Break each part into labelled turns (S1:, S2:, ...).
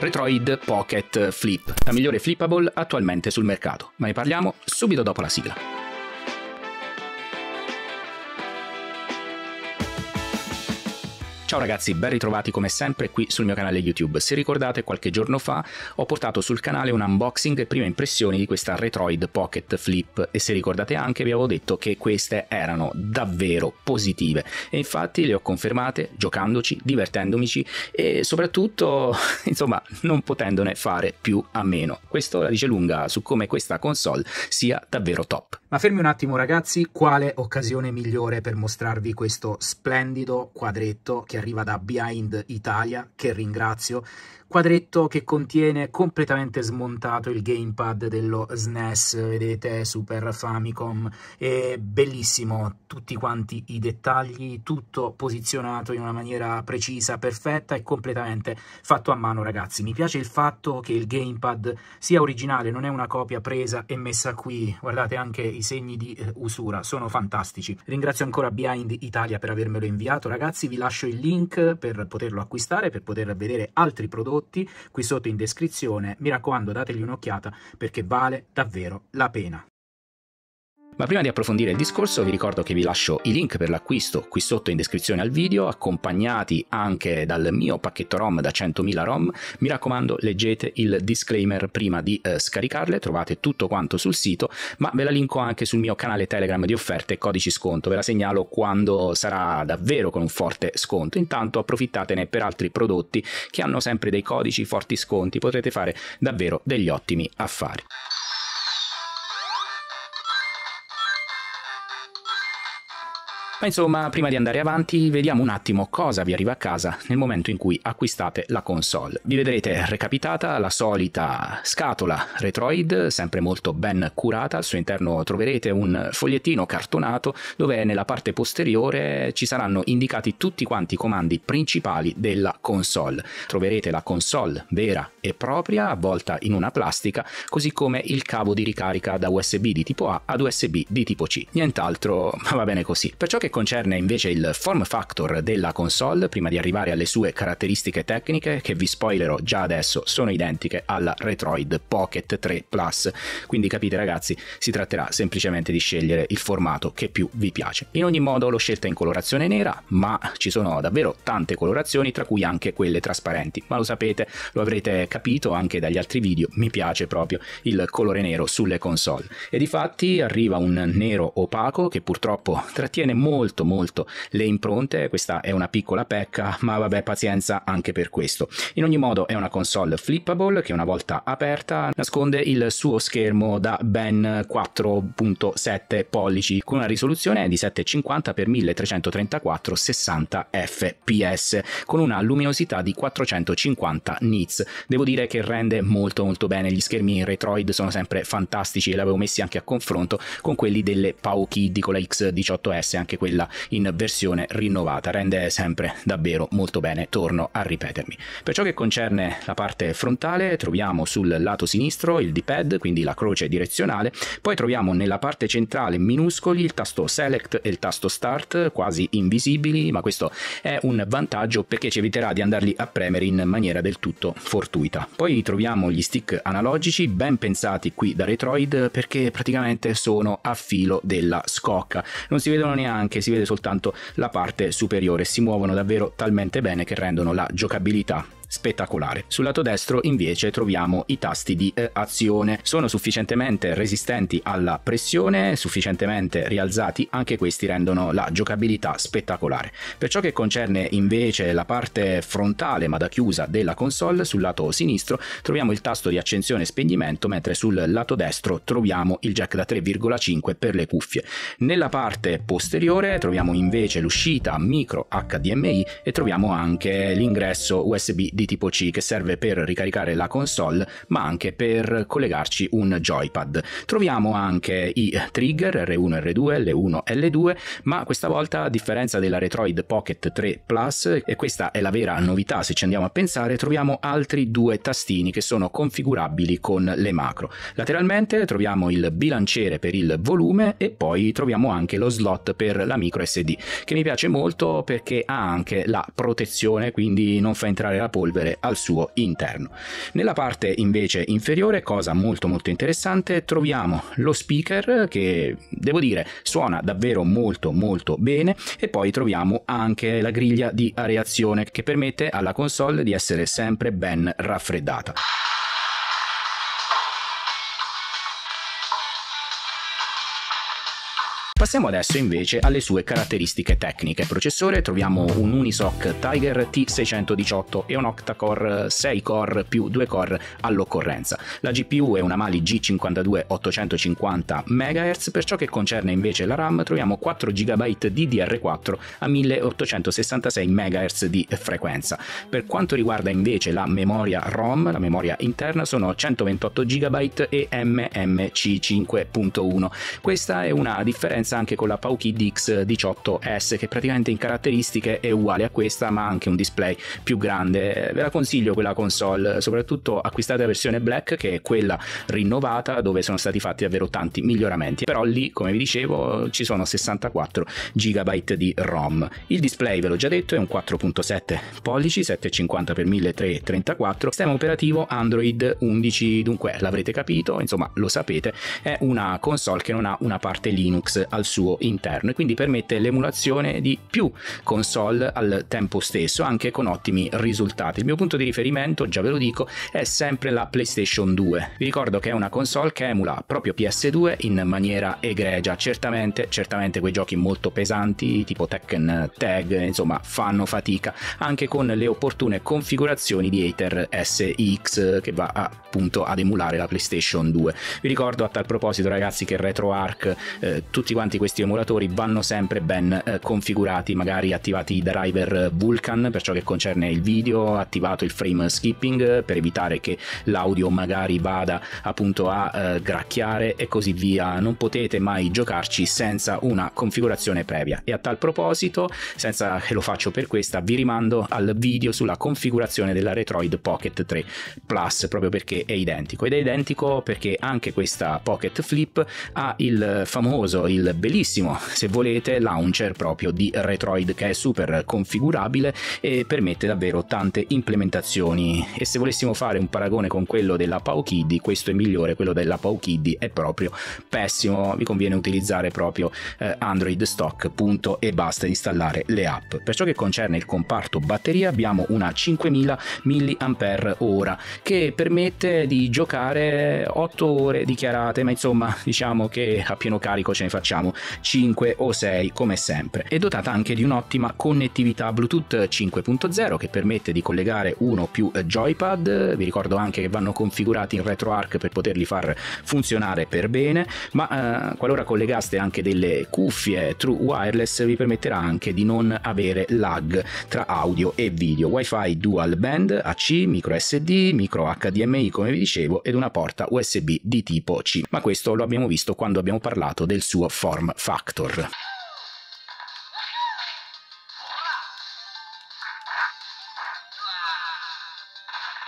S1: Retroid Pocket Flip, la migliore flippable attualmente sul mercato, ma ne parliamo subito dopo la sigla. Ciao ragazzi, ben ritrovati come sempre qui sul mio canale YouTube. Se ricordate qualche giorno fa ho portato sul canale un unboxing e prime impressioni di questa Retroid Pocket Flip e se ricordate anche vi avevo detto che queste erano davvero positive e infatti le ho confermate giocandoci, divertendomici e soprattutto insomma non potendone fare più a meno. Questo la dice lunga su come questa console sia davvero top.
S2: Ma fermi un attimo ragazzi, quale occasione migliore per mostrarvi questo splendido quadretto che arriva da Behind Italia, che ringrazio, quadretto che contiene completamente smontato il gamepad dello SNES, vedete, Super Famicom, è bellissimo, tutti quanti i dettagli, tutto posizionato in una maniera precisa, perfetta e completamente fatto a mano ragazzi. Mi piace il fatto che il gamepad sia originale, non è una copia presa e messa qui, guardate anche i segni di eh, usura, sono fantastici. Ringrazio ancora Behind Italia per avermelo inviato ragazzi, vi lascio il link per poterlo acquistare, per poter vedere altri prodotti prodotti qui sotto in descrizione, mi raccomando dategli un'occhiata perché vale davvero la pena.
S1: Ma prima di approfondire il discorso vi ricordo che vi lascio i link per l'acquisto qui sotto in descrizione al video, accompagnati anche dal mio pacchetto ROM da 100.000 ROM. Mi raccomando leggete il disclaimer prima di eh, scaricarle, trovate tutto quanto sul sito, ma ve la linko anche sul mio canale Telegram di offerte e codici sconto, ve la segnalo quando sarà davvero con un forte sconto. Intanto approfittatene per altri prodotti che hanno sempre dei codici forti sconti, potrete fare davvero degli ottimi affari. Ma insomma, prima di andare avanti, vediamo un attimo cosa vi arriva a casa nel momento in cui acquistate la console. Vi vedrete recapitata la solita scatola Retroid, sempre molto ben curata, al suo interno troverete un fogliettino cartonato dove nella parte posteriore ci saranno indicati tutti quanti i comandi principali della console. Troverete la console vera e propria, avvolta in una plastica, così come il cavo di ricarica da USB di tipo A ad USB di tipo C. Nient'altro, ma va bene così. Per ciò che che concerne invece il form factor della console, prima di arrivare alle sue caratteristiche tecniche, che vi spoilerò già adesso sono identiche alla Retroid Pocket 3 Plus. Quindi capite ragazzi, si tratterà semplicemente di scegliere il formato che più vi piace. In ogni modo l'ho scelta in colorazione nera, ma ci sono davvero tante colorazioni, tra cui anche quelle trasparenti. Ma lo sapete, lo avrete capito anche dagli altri video, mi piace proprio il colore nero sulle console. E di fatti arriva un nero opaco che purtroppo trattiene molto molto molto le impronte, questa è una piccola pecca, ma vabbè pazienza anche per questo. In ogni modo è una console flippable che una volta aperta nasconde il suo schermo da ben 4.7 pollici con una risoluzione di 750 x 1334 60 fps con una luminosità di 450 nits. Devo dire che rende molto molto bene, gli schermi Retroid sono sempre fantastici e li avevo messi anche a confronto con quelli delle Pau Kid con la X18S, anche quelli quella in versione rinnovata, rende sempre davvero molto bene, torno a ripetermi. Per ciò che concerne la parte frontale troviamo sul lato sinistro il D-pad, quindi la croce direzionale, poi troviamo nella parte centrale minuscoli il tasto select e il tasto start, quasi invisibili, ma questo è un vantaggio perché ci eviterà di andarli a premere in maniera del tutto fortuita. Poi troviamo gli stick analogici ben pensati qui da Retroid perché praticamente sono a filo della scocca, non si vedono neanche perché si vede soltanto la parte superiore, si muovono davvero talmente bene che rendono la giocabilità spettacolare. Sul lato destro invece troviamo i tasti di eh, azione, sono sufficientemente resistenti alla pressione, sufficientemente rialzati, anche questi rendono la giocabilità spettacolare. Per ciò che concerne invece la parte frontale ma da chiusa della console, sul lato sinistro troviamo il tasto di accensione e spegnimento, mentre sul lato destro troviamo il jack da 3,5 per le cuffie. Nella parte posteriore troviamo invece l'uscita micro HDMI e troviamo anche l'ingresso USB di tipo C che serve per ricaricare la console ma anche per collegarci un joypad. Troviamo anche i trigger R1, R2, L1, L2 ma questa volta a differenza della Retroid Pocket 3 Plus e questa è la vera novità se ci andiamo a pensare troviamo altri due tastini che sono configurabili con le macro. Lateralmente troviamo il bilanciere per il volume e poi troviamo anche lo slot per la micro SD che mi piace molto perché ha anche la protezione quindi non fa entrare la polvere polvere al suo interno. Nella parte invece inferiore, cosa molto molto interessante, troviamo lo speaker che devo dire suona davvero molto molto bene e poi troviamo anche la griglia di areazione che permette alla console di essere sempre ben raffreddata. Passiamo adesso invece alle sue caratteristiche tecniche. Processore troviamo un Unisoc Tiger T618 e un octa-core 6 core più 2 core all'occorrenza. La GPU è una Mali G52 850 MHz, per ciò che concerne invece la RAM troviamo 4 GB DDR4 a 1866 MHz di frequenza. Per quanto riguarda invece la memoria ROM, la memoria interna sono 128 GB e MMC 5.1. Questa è una differenza differenza anche con la Paukid X18S che praticamente in caratteristiche è uguale a questa ma anche un display più grande. Ve la consiglio quella console, soprattutto acquistate la versione Black che è quella rinnovata dove sono stati fatti davvero tanti miglioramenti, però lì come vi dicevo ci sono 64 GB di ROM. Il display ve l'ho già detto è un 4.7 pollici 750x1334, sistema operativo Android 11, dunque l'avrete capito, insomma lo sapete, è una console che non ha una parte Linux al suo interno e quindi permette l'emulazione di più console al tempo stesso, anche con ottimi risultati. Il mio punto di riferimento, già ve lo dico, è sempre la PlayStation 2. Vi ricordo che è una console che emula proprio PS2 in maniera egregia. Certamente, certamente quei giochi molto pesanti, tipo Tekken Tag, insomma, fanno fatica, anche con le opportune configurazioni di Aether SX che va appunto ad emulare la PlayStation 2. Vi ricordo a tal proposito, ragazzi, che RetroArch eh, tutti quanti questi emulatori vanno sempre ben eh, configurati, magari attivati i driver Vulkan per ciò che concerne il video, attivato il frame skipping per evitare che l'audio magari vada appunto a eh, gracchiare e così via. Non potete mai giocarci senza una configurazione previa. E a tal proposito, senza che lo faccio per questa, vi rimando al video sulla configurazione della Retroid Pocket 3 Plus, proprio perché è identico. Ed è identico perché anche questa Pocket Flip ha il famoso, il bellissimo, se volete, launcher proprio di Retroid che è super configurabile e permette davvero tante implementazioni. E se volessimo fare un paragone con quello della PowKiddy, questo è migliore, quello della PowKiddy è proprio pessimo, vi conviene utilizzare proprio eh, Android stock punto e basta installare le app. Per ciò che concerne il comparto batteria abbiamo una 5000 mAh che permette di giocare 8 ore dichiarate, ma insomma diciamo che a pieno carico ce ne facciamo diciamo 5 o 6 come sempre. È dotata anche di un'ottima connettività Bluetooth 5.0 che permette di collegare uno o più joypad, vi ricordo anche che vanno configurati in RetroArch per poterli far funzionare per bene, ma eh, qualora collegaste anche delle cuffie True Wireless vi permetterà anche di non avere lag tra audio e video. Wi-Fi dual band AC, micro SD, micro HDMI come vi dicevo ed una porta USB di tipo C. Ma questo lo abbiamo visto quando abbiamo parlato del suo form factor.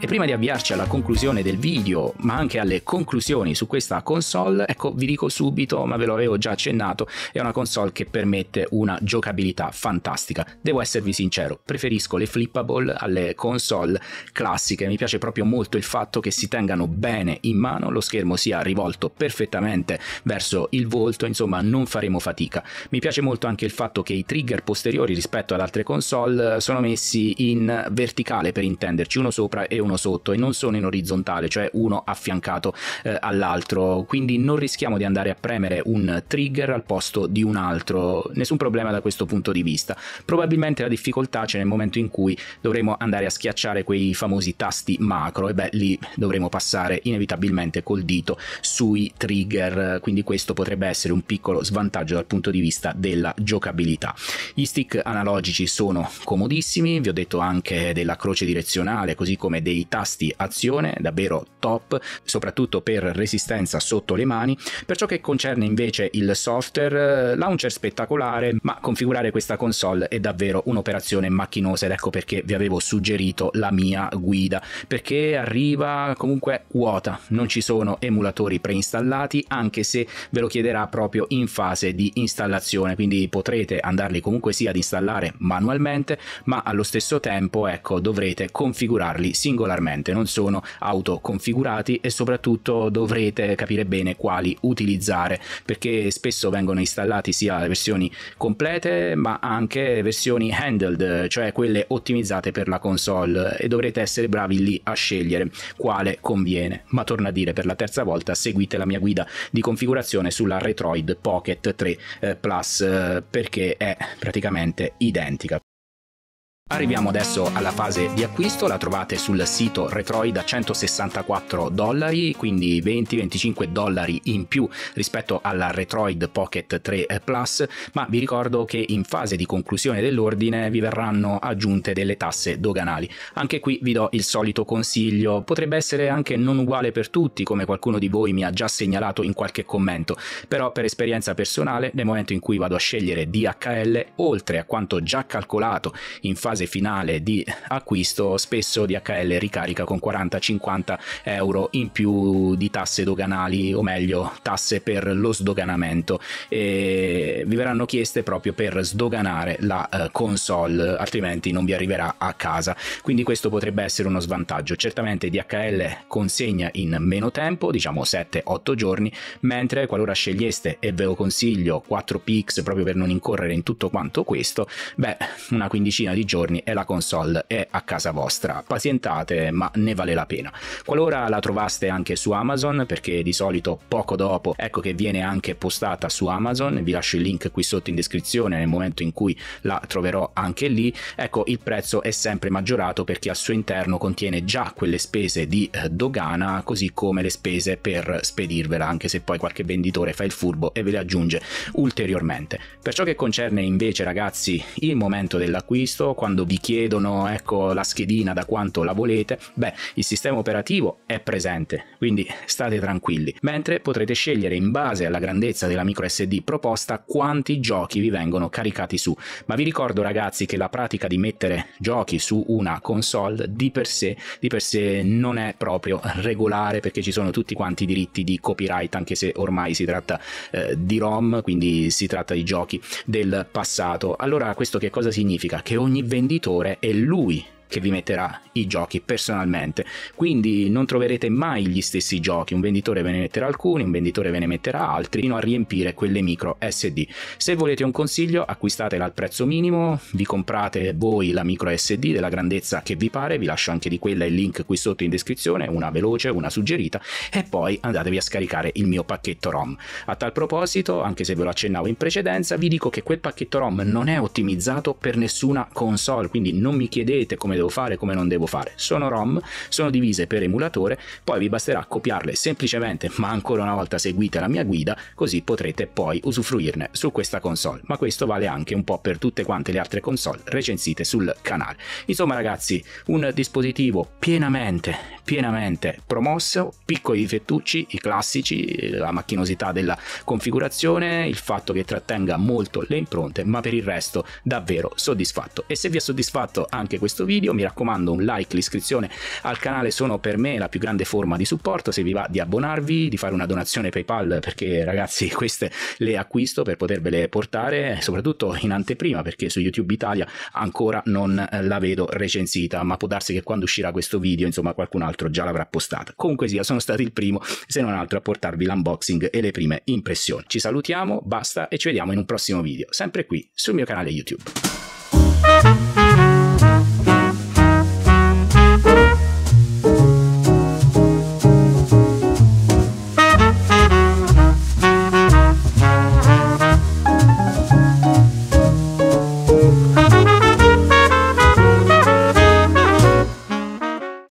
S1: E prima di avviarci alla conclusione del video, ma anche alle conclusioni su questa console, ecco vi dico subito, ma ve lo avevo già accennato, è una console che permette una giocabilità fantastica. Devo esservi sincero, preferisco le flippable alle console classiche, mi piace proprio molto il fatto che si tengano bene in mano, lo schermo sia rivolto perfettamente verso il volto, insomma non faremo fatica. Mi piace molto anche il fatto che i trigger posteriori rispetto ad altre console sono messi in verticale per intenderci, uno sopra e uno sotto e non sono in orizzontale, cioè uno affiancato eh, all'altro, quindi non rischiamo di andare a premere un trigger al posto di un altro, nessun problema da questo punto di vista. Probabilmente la difficoltà c'è nel momento in cui dovremo andare a schiacciare quei famosi tasti macro e beh lì dovremo passare inevitabilmente col dito sui trigger, quindi questo potrebbe essere un piccolo svantaggio dal punto di vista della giocabilità. Gli stick analogici sono comodissimi, vi ho detto anche della croce direzionale, così come dei dei tasti azione davvero top, soprattutto per resistenza sotto le mani. Per ciò che concerne invece il software, launcher spettacolare, ma configurare questa console è davvero un'operazione macchinosa ed ecco perché vi avevo suggerito la mia guida, perché arriva comunque vuota, non ci sono emulatori preinstallati, anche se ve lo chiederà proprio in fase di installazione, quindi potrete andarli comunque sia ad installare manualmente, ma allo stesso tempo ecco dovrete configurarli singolarmente, non sono autoconfigurati e soprattutto dovrete capire bene quali utilizzare, perché spesso vengono installati sia le versioni complete ma anche versioni handled, cioè quelle ottimizzate per la console e dovrete essere bravi lì a scegliere quale conviene. Ma torno a dire per la terza volta seguite la mia guida di configurazione sulla Retroid Pocket 3 eh, Plus eh, perché è praticamente identica. Arriviamo adesso alla fase di acquisto, la trovate sul sito Retroid a 164 dollari, quindi 20-25 dollari in più rispetto alla Retroid Pocket 3 Plus, ma vi ricordo che in fase di conclusione dell'ordine vi verranno aggiunte delle tasse doganali. Anche qui vi do il solito consiglio, potrebbe essere anche non uguale per tutti, come qualcuno di voi mi ha già segnalato in qualche commento, però per esperienza personale, nel momento in cui vado a scegliere DHL, oltre a quanto già calcolato in fase fase finale di acquisto spesso DHL ricarica con 40-50 euro in più di tasse doganali o meglio tasse per lo sdoganamento. E vi verranno chieste proprio per sdoganare la uh, console altrimenti non vi arriverà a casa. Quindi questo potrebbe essere uno svantaggio. Certamente DHL consegna in meno tempo diciamo 7-8 giorni mentre qualora sceglieste e ve lo consiglio 4 pix proprio per non incorrere in tutto quanto questo beh una quindicina di giorni giorni e la console è a casa vostra. Pazientate, ma ne vale la pena. Qualora la trovaste anche su Amazon, perché di solito poco dopo ecco che viene anche postata su Amazon, vi lascio il link qui sotto in descrizione nel momento in cui la troverò anche lì, ecco il prezzo è sempre maggiorato perché al suo interno contiene già quelle spese di eh, dogana, così come le spese per spedirvela, anche se poi qualche venditore fa il furbo e ve le aggiunge ulteriormente. Per ciò che concerne invece ragazzi il momento dell'acquisto, quando quando vi chiedono ecco la schedina da quanto la volete, beh, il sistema operativo è presente, quindi state tranquilli, mentre potrete scegliere in base alla grandezza della micro SD proposta quanti giochi vi vengono caricati su. Ma vi ricordo ragazzi che la pratica di mettere giochi su una console di per sé, di per sé non è proprio regolare perché ci sono tutti quanti i diritti di copyright, anche se ormai si tratta eh, di ROM, quindi si tratta di giochi del passato. Allora questo che cosa significa? Che ogni venditore è lui che vi metterà i giochi personalmente. Quindi non troverete mai gli stessi giochi, un venditore ve ne metterà alcuni, un venditore ve ne metterà altri, fino a riempire quelle micro SD. Se volete un consiglio, acquistatela al prezzo minimo, vi comprate voi la micro SD della grandezza che vi pare, vi lascio anche di quella il link qui sotto in descrizione, una veloce, una suggerita, e poi andatevi a scaricare il mio pacchetto ROM. A tal proposito, anche se ve lo accennavo in precedenza, vi dico che quel pacchetto ROM non è ottimizzato per nessuna console, quindi non mi chiedete come fare, come non devo fare. Sono ROM, sono divise per emulatore, poi vi basterà copiarle semplicemente, ma ancora una volta seguite la mia guida, così potrete poi usufruirne su questa console. Ma questo vale anche un po' per tutte quante le altre console recensite sul canale. Insomma ragazzi, un dispositivo pienamente, pienamente promosso, piccoli difettucci, i classici, la macchinosità della configurazione, il fatto che trattenga molto le impronte, ma per il resto davvero soddisfatto. E se vi è soddisfatto anche questo video, mi raccomando un like, l'iscrizione al canale sono per me la più grande forma di supporto, se vi va di abbonarvi, di fare una donazione PayPal perché ragazzi queste le acquisto per potervele portare, soprattutto in anteprima perché su YouTube Italia ancora non la vedo recensita, ma può darsi che quando uscirà questo video insomma qualcun altro già l'avrà postata. Comunque sia, sono stato il primo, se non altro, a portarvi l'unboxing e le prime impressioni. Ci salutiamo, basta e ci vediamo in un prossimo video, sempre qui sul mio canale YouTube.